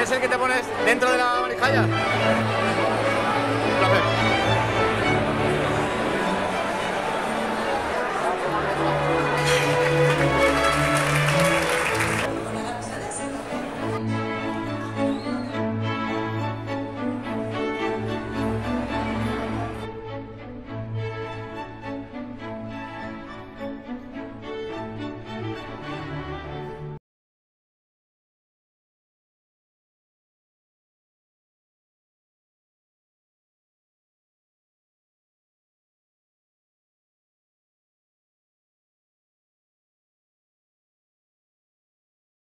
¿Es el que te pones dentro de la manijaya?